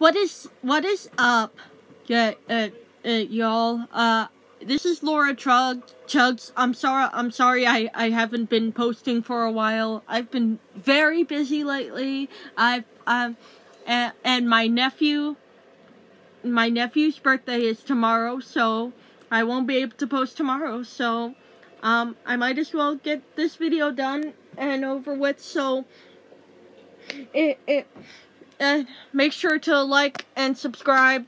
what is what is up? Yeah, uh, uh, y'all. Uh, this is Laura Chug Chugs. I'm sorry. I'm sorry. I I haven't been posting for a while. I've been very busy lately. I've um, and, and my nephew, my nephew's birthday is tomorrow, so I won't be able to post tomorrow. So, um, I might as well get this video done and over with. So, it it uh, make sure to like and subscribe.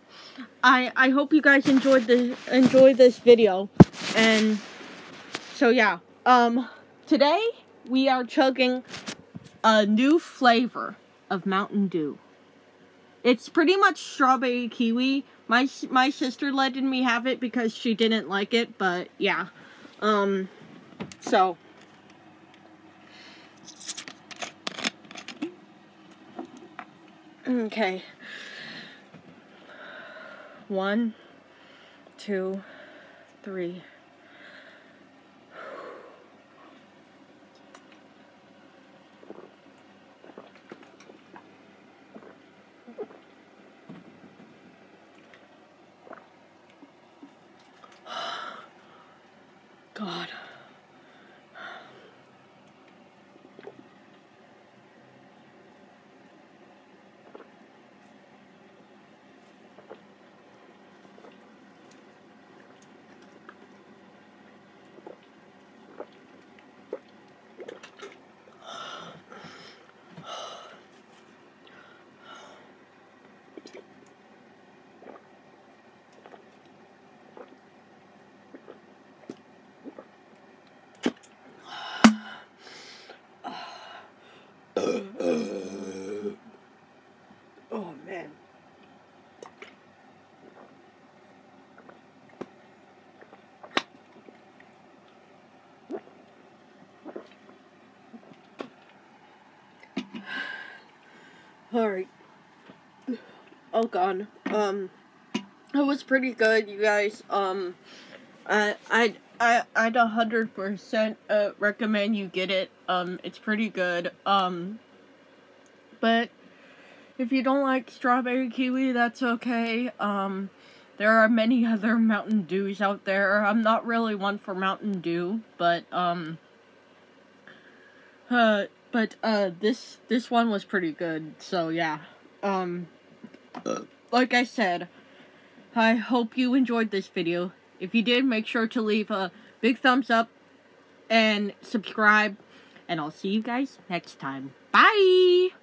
I I hope you guys enjoyed the enjoyed this video, and so yeah. Um, today we are chugging a new flavor of Mountain Dew. It's pretty much strawberry kiwi. My my sister let me have it because she didn't like it, but yeah. Um, so Okay. One, two, three. God. oh man. Alright. Oh god. Um it was pretty good, you guys. Um I I I I'd a hundred percent uh recommend you get it. Um it's pretty good. Um but if you don't like strawberry kiwi, that's okay. Um there are many other Mountain Dews out there. I'm not really one for Mountain Dew, but um uh but uh this this one was pretty good. So yeah. Um like I said, I hope you enjoyed this video. If you did, make sure to leave a big thumbs up and subscribe. And I'll see you guys next time. Bye!